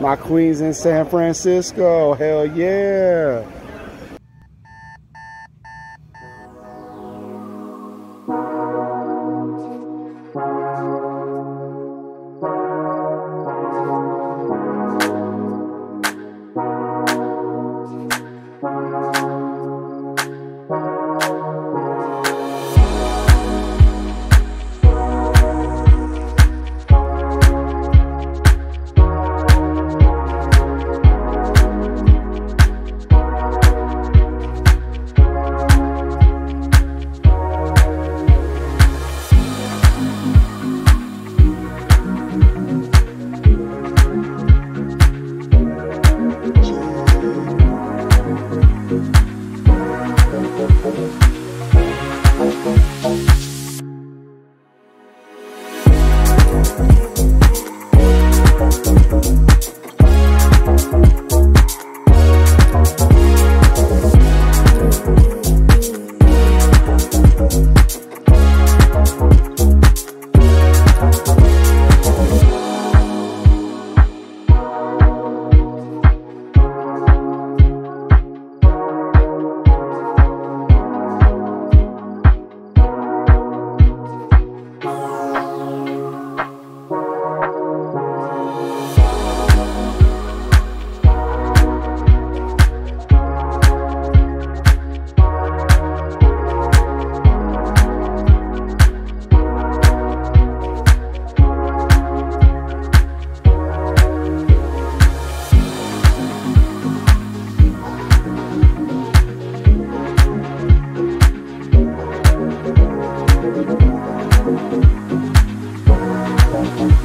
My queens in San Francisco. Hell yeah.